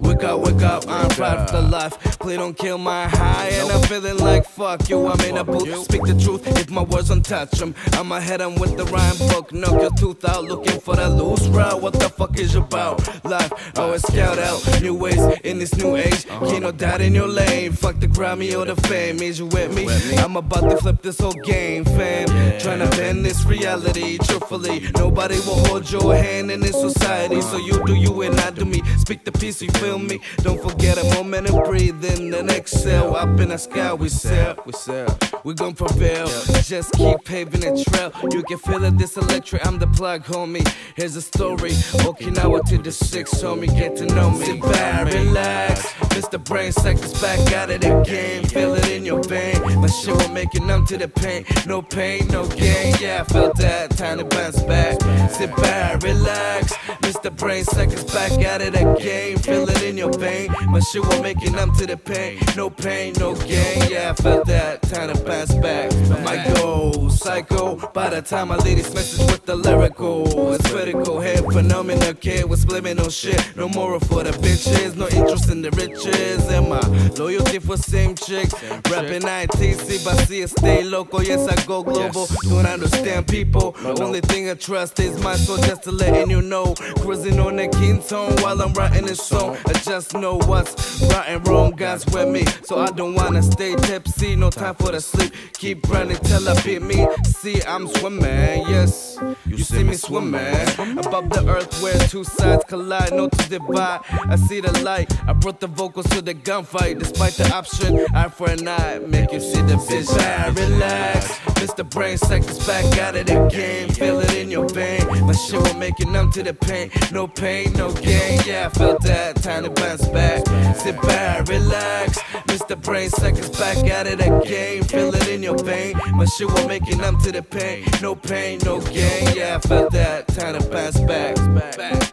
We're Wake up, wake up, I'm proud of the life. Please don't kill my high, and I'm feeling like fuck you. I'm in a booth, speak the truth. If my words untouch them, I'ma head on with the rhyme book. Knock your tooth out, looking for that loose route. What the fuck is about? Life, oh, always scout out new ways in this new age. Uh-huh. Ain't no doubt in your lane. Fuck the Grammy or the fame. Is you with me? I'm about to flip this whole game, fam. Trying to bend this reality. Truthfully, nobody will hold your hand in this society. So you do you and I do me. Speak the peace, you feel me? Don't forget a moment of breathing and exhale. Up in the sky, we sail. We sail. We gon' prevail. Just keep paving the trail. You can feel it, this electric. I'm the plug, homie. Here's a story. Okinawa to the six, homie. Get to know me. Sit back, relax. Mr. Brain Seconds back at it again. Feel it in your vein. My shit will make you numb to the pain. No pain, no gain. Yeah, I felt that. Time to bounce back. Sit back, relax. Mr. Brain Seconds back out of it game. Feel it in your vein. My shit will make you numb to the pain. No pain, no gain. Yeah, I felt that. Time to bounce back. By the time I leave this message with the lyrical. It's critical. Head phenomenal kid with no shit. No moral for the bitches. No interest in the riches. And my loyalty for same chicks. Rapping ITC, but see it stay local. Yes, I go global. Don't understand people. Only thing I trust is my soul. Just to letting you know. Cruising on that king tone while I'm writing this song. I just know what's right and wrong. God's with me. So I don't wanna stay tipsy. No time for the sleep. Keep running till I beat me. See, I'm swimming. Yes, you see me swimming. Above the earth where two sides collide. No to divide. I see the light. I brought the vocals to the gunfight. Despite the option, eye for an eye. Make you see the vision. Relax. Mr. Brain Seconds back out of the game. Feel it in your vein. My shit will make you numb to the pain. No pain, no gain. Yeah, I felt that. Time to bounce back. Sit back, relax. Mr. Brain Seconds back at it again. Feel it in your vein. My shit will make you numb to the pain. No pain, no gain. Yeah, I felt that. Time to bounce back. back.